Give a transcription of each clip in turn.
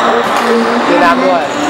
พอสิ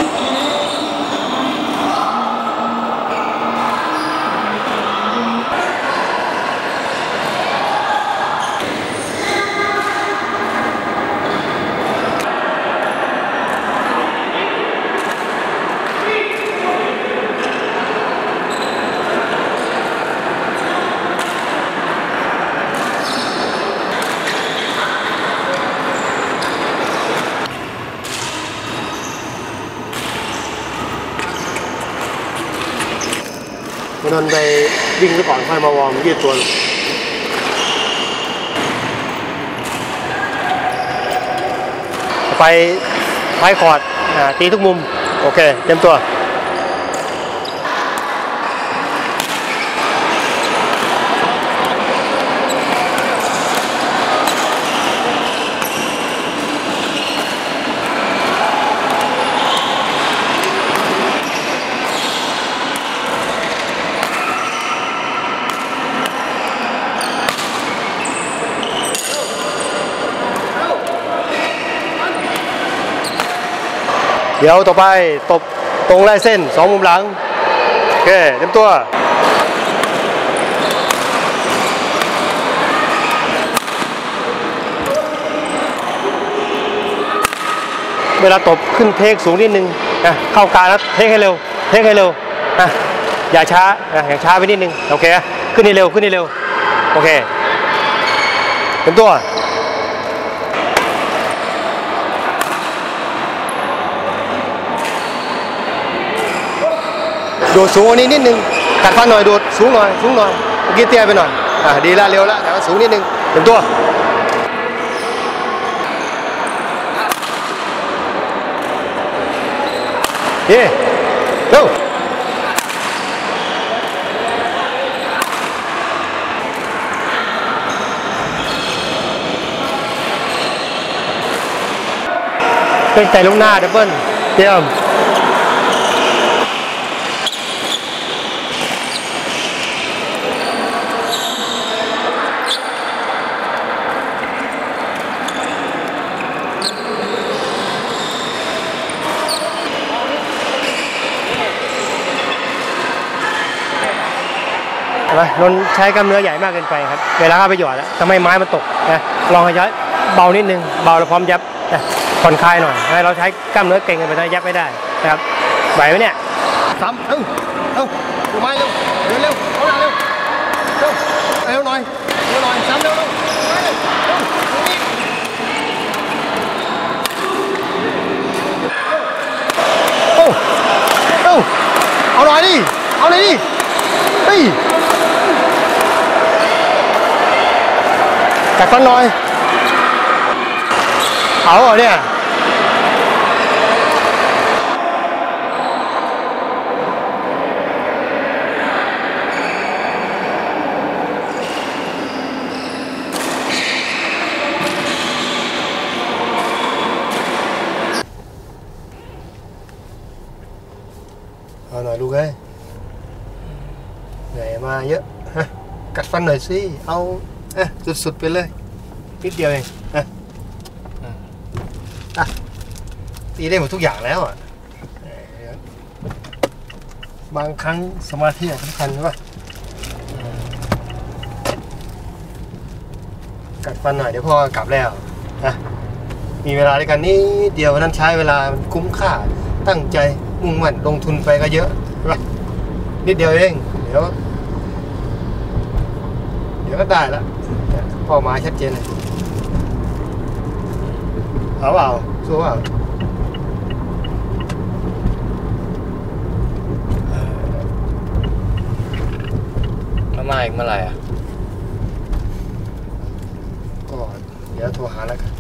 น้ำด้วยนไปวิ่งไปก่อนค่อยมาวอร์มยืดตัวไปไปคอร์ดตีทุกมุม โอเค เต็มตัว เดี๋ยวต่อไปตบตรงไล่เส้นสองมุมหลัง โอเคเต็มตัวเวลาตบขึ้นเทคสูงนิดนึงนะเข้ากลางแล้วเทคให้เร็ว เทคให้เร็วนะอย่าช้านะอย่าช้าไปนิดนึง โอเค ขึ้นให้เร็ว ขึ้นให้เร็ว โอเคเต็มตัว โดดสูงกว่านี้นิดนึงกัดฟันหน่อยโดดสูงหน่อยสูงหน่อยเมื่อกี้เตี้ยไปหน่อยอ่าดีแล้วเร็วแล้วแต่ว่าสูงนิดนึงเต็มตัวเย้เร็วเป็นใจลงหน้าดับเบิ้ลเตรียม นไหมนนใช้กล้ามเนื้อใหญ่มากเกินไปครับ เวลาเข้าไปหยอดแล้วทำให้ไม้มันตกนะลองให้ย้อยเบานิดนึง เบาแล้วพร้อมยับนะผ่อนคลายหน่อยให้เราใช้กล้ามเนื้อเก่งกันไปนะยับไม่ได้นะครับไหวไหมเนี่ยซ้ำเอ้าเอ้าดูไม้เร็วเร็วเร็วเอาหนาเร็วเร็วเร็วหน่อยเร็วหน่อยซ้ำเร็วเร็วเร็วเร็วเอาเอาหน่อยดิ เอาเลยดิเฮ้ย กัดฟันหน่อยเอาเหรอเนี่ยเอาหน่อยลูก เออยมาเยอะฮะกัดสุดๆไปเลยนิดเดียวเองฮะอะอะตีได้หมดทุกอย่างแล้วอะบางครั้งสมาธิสำคัญใช่ปะกัดฟันหน่อยเดี๋ยวพ่อกลับแล้วนะมีเวลาด้วยกันนี้เดียววันนั้นใช้เวลามันคุ้มค่าตั้งใจมุ่งมั่นลงทุนไปก็เยอะใช่ปะนิดเดียวเองเดี๋ยว เดี๋ยวก็ได้ละเป้าหมายชัดเจนเลยเอาเปล่าสู้เปล่ามามาอีกเมื่อไหร่อะ ก็เดี๋ยวโทรหาแล้วกัน